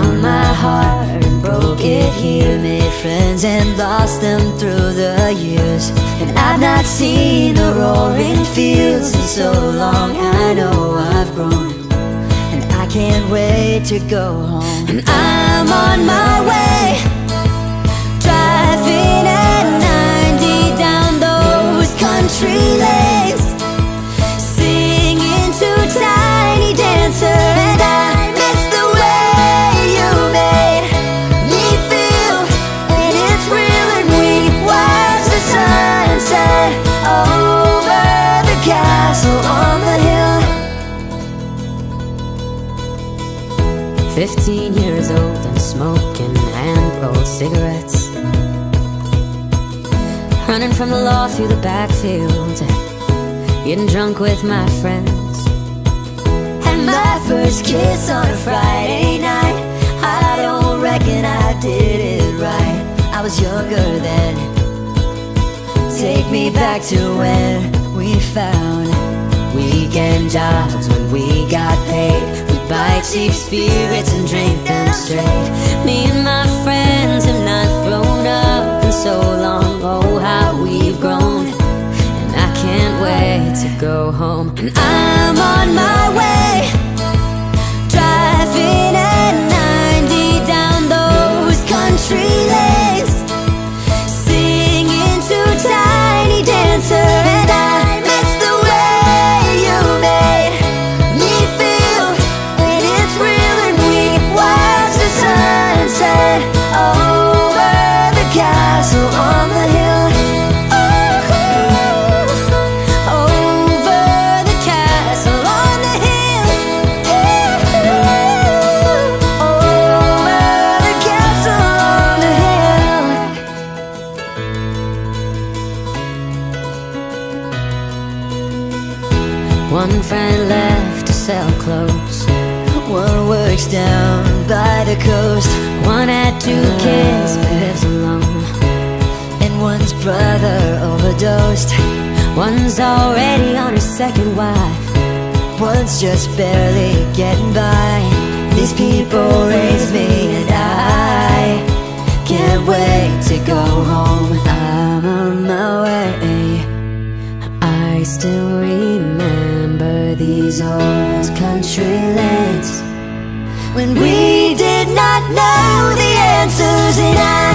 found my heart and broke it here. Made friends and lost them through the years. And I've not seen the roaring fields in so long. I know I've grown. And I can't wait to go home. And I'm on my way. 15 years old and smoking hand-rolled cigarettes. Running from the law through the backfield Getting drunk with my friends. And my first kiss on a Friday night. I don't reckon I did it right. I was younger then. Take me back to when we found Weekend jobs when we got paid. Buy cheap spirits and drink them straight. Me and my friends One friend left to sell clothes. One works down by the coast, One had two kids but lives alone. and one's brother overdosed. One's already on his second wife. One's just barely getting by. These people raised me, and I can't wait to go home. I'm on my way. I still remember these old country lanes. When we did not know the answers, and I miss the way